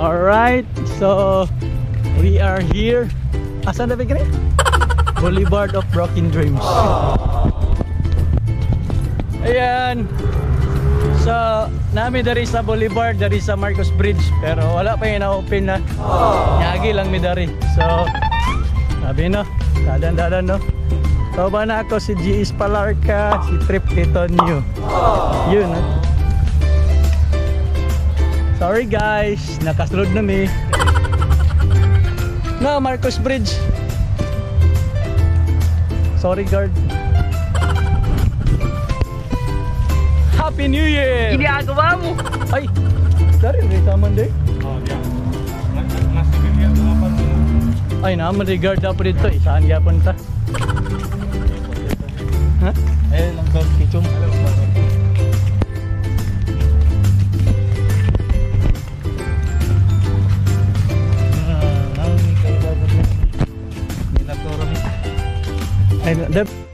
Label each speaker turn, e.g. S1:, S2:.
S1: Alright, so we are here. Asan na kini? Boulevard of Broken Dreams. Ayan. So, nami dari sa Boulevard, dari sa Marcos Bridge. Pero wala pa yung na-open na. Nyagi lang mi dari. So, sabi no, dadan-dadan no. So, ba na ako si G.S. Palarca, si Trip Titonio. Yun, no? Sorry guys, nakasunod na mi. No, Marcos Bridge. Sorry guard. Happy New Year!
S2: Ginagawa mo.
S1: Ay! Dari rin taman day.
S3: Oh, apa
S1: Ay naman regard na po dito. Isaan gyapon ta. Ha?
S3: Eh, langkap kicung.
S1: Ay, dep-